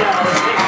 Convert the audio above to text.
Yeah.